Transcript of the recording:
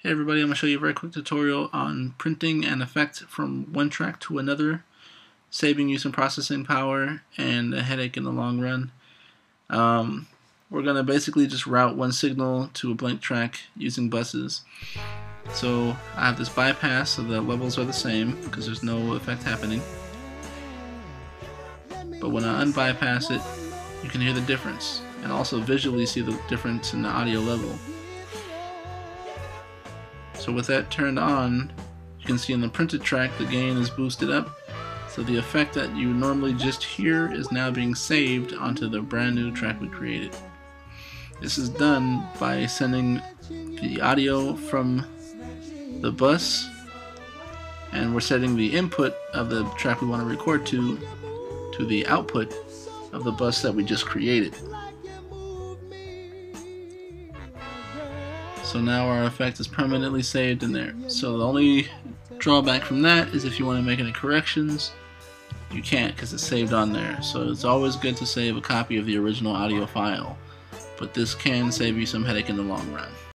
Hey everybody, I'm going to show you a very quick tutorial on printing an effect from one track to another, saving you some processing power and a headache in the long run. Um, we're going to basically just route one signal to a blank track using buses. So I have this bypass so the levels are the same because there's no effect happening. But when I unbypass it, you can hear the difference and also visually see the difference in the audio level. So with that turned on, you can see in the printed track the gain is boosted up. So the effect that you normally just hear is now being saved onto the brand new track we created. This is done by sending the audio from the bus and we're setting the input of the track we want to record to to the output of the bus that we just created. So now our effect is permanently saved in there. So the only drawback from that is if you want to make any corrections, you can't because it's saved on there. So it's always good to save a copy of the original audio file. But this can save you some headache in the long run.